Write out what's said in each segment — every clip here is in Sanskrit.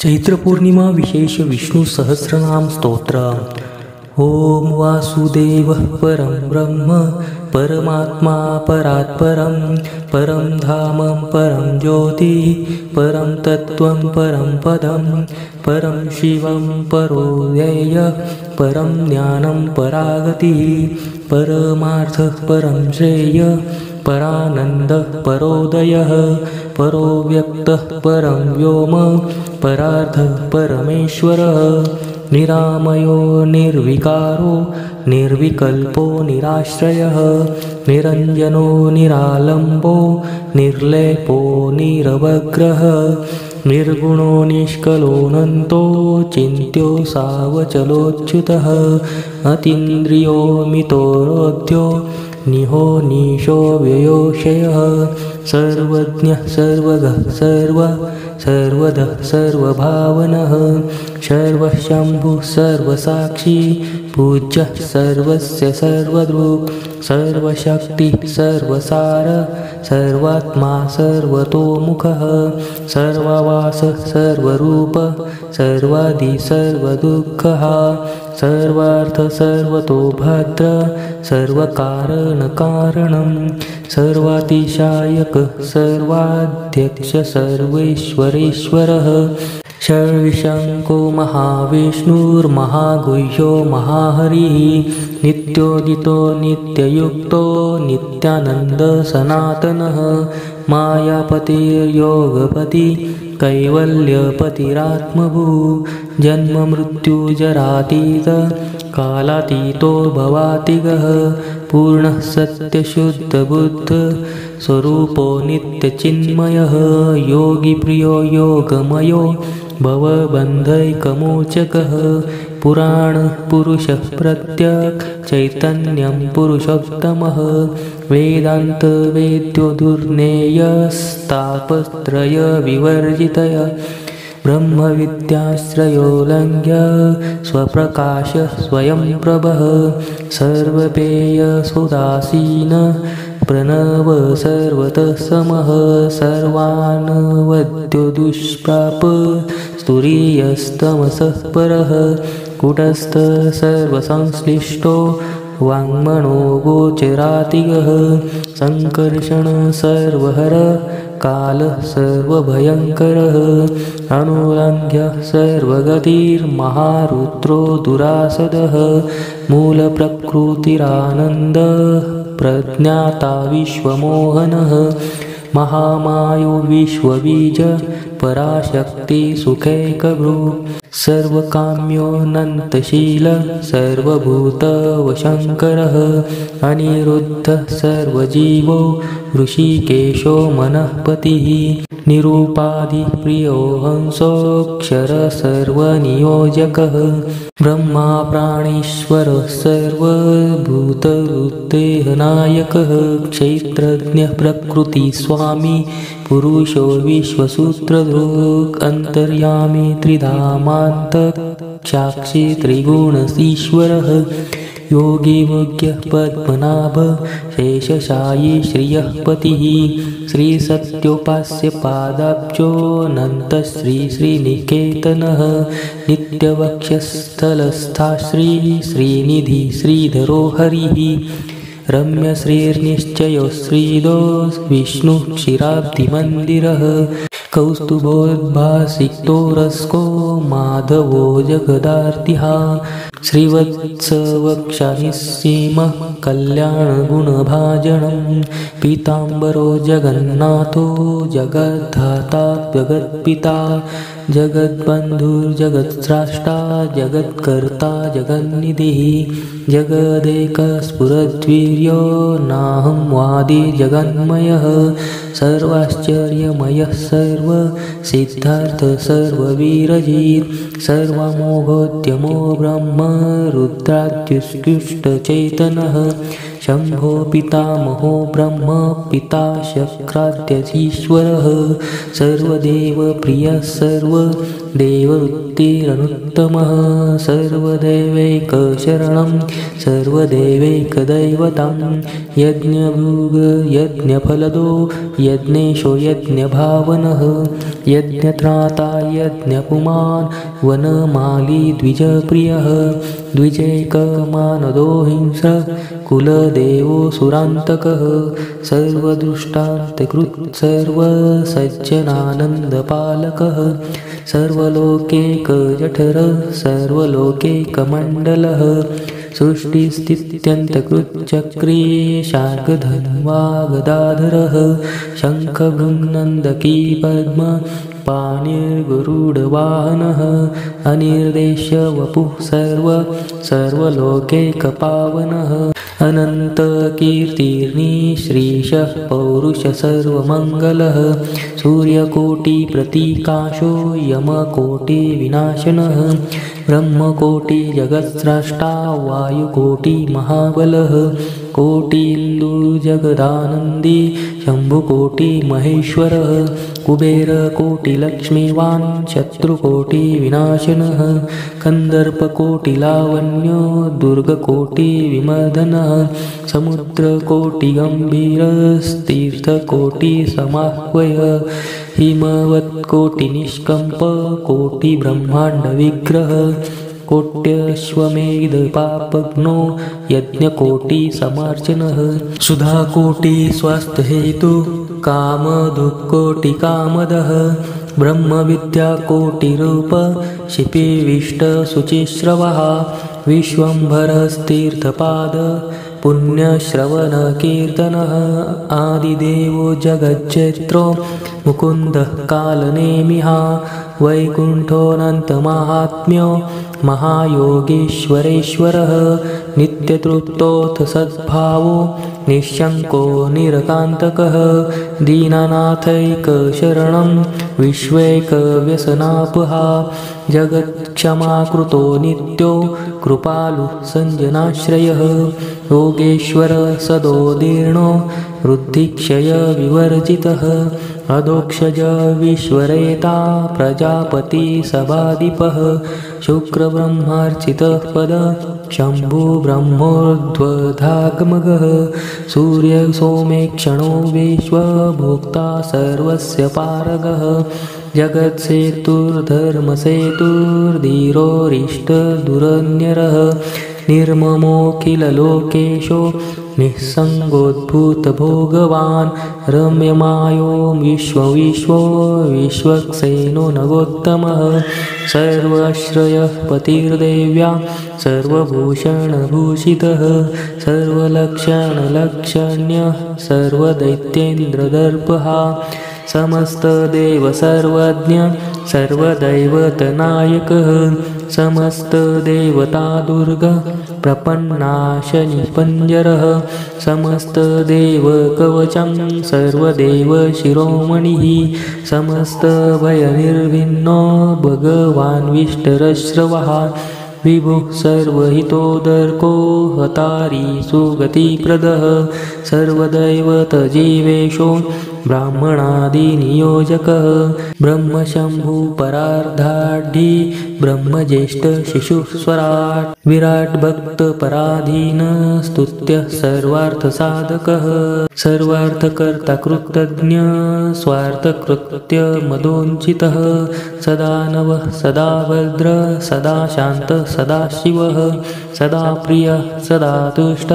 चैत्रपूर्णिमा विशेष विष्णुसहस्रनाम स्तोत्र। ॐ वासुदेवः परं ब्रह्म परमात्मा परात्परं परं धामं परं ज्योति परं तत्त्वं परं पदं परं शिवं परोदय परं ज्ञानं परागतिः परमार्थः परं श्रेय परानन्दः परोदयः परो व्यक्तः परं व्योम परार्थः परमेश्वरः। निरामयो निर्विकारो निर्विकल्पो निराश्रयः। निरञ्जनो निरालम्बो निर्लेपो निरवग्रह। निर्गुणो निष्कलोऽनन्तो चिन्त्यो सावचलोच्युतः। अतीन्द्रियो 你和你说，别有邂逅。सर्वज्ञः सर्वगः सर्व, सर्वदः सर्वभावनः सर्वशम्भुः सर्वसाक्षी, पूज्यः सर्वस्य सर्वदृक् सर्वशक्तिः सर्वसार, सर्वात्मा सर्वतोमुखः, सर्ववासः सर्वरूप, सर्वादि सर्वदुःखः, सर्वार्थ सर्वतो भद्र सर्वकारणकारणं सर्वातिशायकः सर्वाध्यक्ष सर्वेश्वरेश्वरः। षड्विशङ्को महाविष्णुर्महागुह्यो महाहरिः। नित्योदितो नित्ययुक्तो नित्यानन्दसनातनः। मायापतिर्योगपति कैवल्यपतिरात्मभू। जन्ममृत्युजरातीत कालातीतो भवातिगः। पूर्णः सत्यशुद्धबुद्ध स्वरूपो नित्यचिन्मयः। योगिप्रियो योगमयो भवबन्धैकमोचकः पुराणपुरुषः प्रत्यक् चैतन्यं पुरुषोत्तमः। वेदान्तवेद्यो दुर्नेयस्तापत्रयविवर्जितय ब्रह्मविद्याश्रयोल्लङ्घ्य स्वप्रकाशः स्वयं प्रभः। सर्वपेयसुदासीन प्रणव सर्वतः समः सर्वान् दुष्प्राप स्तुरीयस्तमसः परः कुटस्थ सर्वसंश्लिष्टो वाङ्मनो गोचरातिगः। सङ्कर्षण सर्वहर कालः सर्वभयङ्करः। अनुलङ्घ्य सर्वगतिर्महारुद्रो दुरासदः। मूलप्रकृतिरानन्दः प्रज्ञाता विश्वमोहनः। महामायो विश्वबीज पराशक्तिसुखैकभ्रू सर्वकाम्योऽनन्तशील सर्वभूतवशङ्करः अनिरुद्धः सर्वजीवो ऋषिकेशो मनःपतिः निरूपाधिप्रियो हंसोऽक्षर सर्वनियोजकः। ब्रह्मा प्राणेश्वरः सर्वभूतवृत्तेहनायकः क्षेत्रज्ञः प्रकृतिस्वामी पुरुषो विश्वसूत्रधृक् अन्तर्यामी त्रिधामान्तक्षाक्षी त्रिगुणसीश्वरः योगिमुख्यः पद्मनाभ शेषशायी श्रियः पतिः श्रीसत्योपास्य पादाब्जोऽनन्तश्रीश्रीनिकेतनः नित्यवक्षस्थलस्था श्री श्रीनिधि श्रीधरो हरिः रम्यश्रीर्निश्चयो श्रीदो विष्णुः क्षीराब्धिमन्दिरः। कौस्तुभोद्भासिक्तोरस्को माधवो जगदार्तिः श्रीवत्सवक्षानिसीमः कल्याणगुणभाजनं पीताम्बरो जगन्नाथो जगद्धाता जगत्पिता जगद्बन्धुर्जगत्स्राष्टा जगत्कर्ता जगन्निधिः जगदेकस्फुरद्वीर्यो नाहं वादि जगन्मयः सर्वाश्चर्यमयः सर्वसिद्धार्थ सर्ववीरजीत् सर्वमोघोद्यमो ब्रह्म रुद्राद्युष्कृष्टचैतनः शम्भो पितामहो ब्रह्म पिता शक्राद्यधीश्वरः सर्वदेवप्रियः सर्वदेववृत्तिरनुत्तमः सर्वदैवैकशरणं सर्वदैवैकदैवतं यज्ञभृगयज्ञफलदो यज्ञेशो यज्ञभावनः यज्ञत्राता यज्ञपुमान् वनमाली द्विजप्रियः द्विजैकमानदो हिंस कुलदेवो सुरान्तकः सर्वदुष्टान्तकृत् सर्वसज्जनानन्दपालकः सर्वलोकेकजठर सर्वलोकेकमण्डलः पाणिर्गरुडवाहनः अनिर्देश्य वपुः सर्व सर्वलोकैकपावनः अनन्तकीर्तिर्नि श्रीशः पौरुष सर्वमङ्गलः। सूर्यकोटिप्रतीकाशो यमकोटिविनाशनः। ब्रह्मकोटिजगत्स्रष्टा वायुकोटिमहाबलः कोटिन्दुजगदानन्दी शम्भुकोटिमहेश्वरः कुबेरकोटिलक्ष्मीवान् शत्रुकोटिविनाशनः कन्दर्पकोटिलावण्यो दुर्गकोटिविमर्दनः समुद्रकोटिगम्भीरस्तीर्थकोटिसमाह्वय हिमवत्कोटिनिष्कम्पकोटिब्रह्माण्डविग्रह कोट्यश्वमेधपापग्नो यज्ञकोटिसमार्जनः सुधाकोटिस्वस्थहेतु कामदुःकोटिकामदः ब्रह्मविद्याकोटिरूप शिपिविष्टशुचिश्रवः। विश्वम्भरस्तीर्थपाद पुण्यश्रवणकीर्तनः आदिदेवो जगच्चैत्रो मुकुन्दः कालनेमिहा वैकुण्ठोऽनन्तमाहात्म्यो महायोगीश्वरेश्वरः। नित्यतृप्तोऽथ सद्भावो निःशङ्को निरकान्तकः। दीनानाथैकशरणं विश्वैकव्यसनापहा जगत्क्षमाकृतो नित्यो कृपालुः सञ्जनाश्रयः। योगेश्वर सदोदीर्णो वृद्धिक्षयविवर्जितः अधोक्षज विश्वरेता प्रजापतिसभाधिपः पद शम्भुब्रह्मोर्ध्वधागमगः सूर्यसोमेक्षणो विश्वभोक्ता सर्वस्य पारगः जगत्सेतुर्धर्मसेतुर्धीरोरिष्टदुरन्यरः निर्ममोऽखिललोकेशो निःसङ्गोद्भूतभोगवान् रम्यमायो विश्वविश्वो विश्वक्सेनो नगोत्तमः। सर्वाश्रयः पतिर्देव्या सर्वभूषणभूषितः। सर्वलक्षणलक्षण्यः सर्वदैत्येन्द्रदर्पः। समस्तदेव सर्वज्ञ सर्वदैवतनायकः समस्तदेवतादुर्ग प्रपन्नाशनिपञ्जरः समस्तदेवकवचं सर्वदेव शिरोमणिः समस्तभयनिर्भिन्नो भगवान् विष्टरश्रवः विभुः सर्वहितोदर्को हतारी सुगतिप्रदः सर्वदैवतजीवेशो ब्राह्मणादिनियोजकः ब्रह्मशम्भुपरार्धाढ्यी ब्रह्मज्येष्ठ शिशु स्वराट विराट भक्त पराधीन स्तुत्य सर्वार्थ साधक सर्वार्थ कर्ता कृतज्ञ स्वार्थकृत्य मदोचित सदा नव, सदा भद्र, सदा शांत सदा शिव। सदा प्रिय, सदा तुष्ट।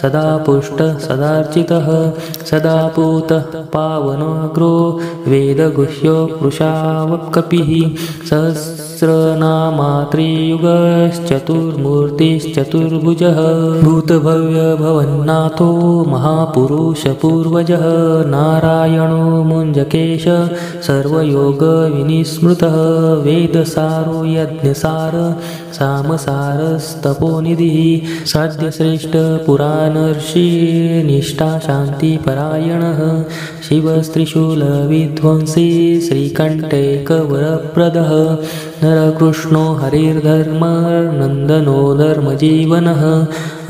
सदा पुष्टः सदार्चितः सदा पूतः पावनाग्रो वेदगुह्यो वृषावकपिः सहस्रनामात्रियुगश्चतुर्मूर्तिश्चतुर्भुजः भूतभव्यभवन्नाथो महापुरुषपूर्वजः नारायणो मुञ्जकेश सर्वयोगविनिस्मृतः वेदसारो यज्ञसार सामसारस्तपोनिधिः साध्यश्रेष्ठपुराणर्षि निष्ठा शान्तिपरायणः शिवस्त्रिशूलविध्वंसी श्रीकण्ठैकवरप्रदः नरकृष्णो हरिर्धर्मनन्दनो धर्मजीवनः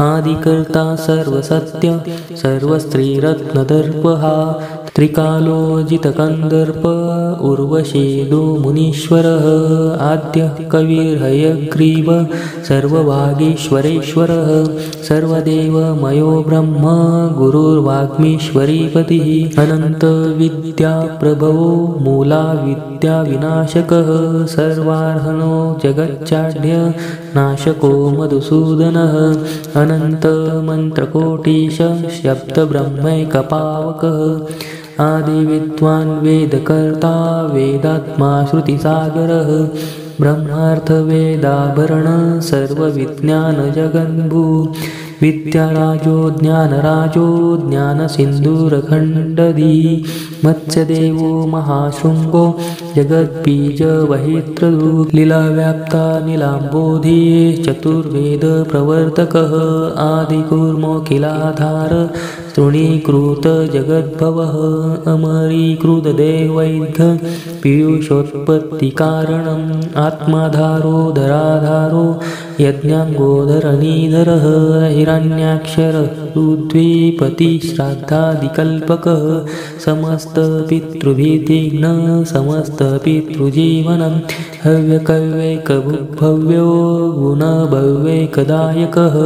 आदिकर्ता सर्वसत्य सर्वस्त्रीरत्नदर्पः त्रिकालोजितकन्दर्प उर्वशीदो मुनीश्वरः आद्यः कविर्हयग्रीव सर्ववागीश्वरेश्वरः सर्वदेवमयो ब्रह्म गुरुर्वाग्मीश्वरीपतिः अनन्तविद्याप्रभवो मूलाविद्याविनाशकः सर्वार्हणो जगच्चाढ्य नाशको मधुसूदनः अनन्तमन्त्रकोटिश शब्दब्रह्मैकपावकः आदिविद्वान् वेदकर्ता वेदात्मा श्रुतिसागरः ब्रह्मार्थवेदाभरण सर्वविज्ञानजगन्भू विद्याराजो ज्ञानराजो ज्ञानसिन्धुरखण्डदी मत्स्यदेवो महाशृङ्गो जगद्बीजवहित्रदु लीलाव्याप्ता नीलाम्बोधि चतुर्वेदप्रवर्तकः आदिकूर्मोऽखिलाधार तृणीकृतजगद्भवः अमरीकृतदेवैघ पीयूषोत्पत्तिकारणम् आत्माधारो धराधारो यज्ञाङ्गोधरनीधरः हिरण्याक्षररुद्वीपतिश्राद्धादिकल्पकः समस्तपितृभितिघ्न समस्तपितृजीवनं हव्यकव्यैकभुग्भव्यो गुणभव्यैकदायकः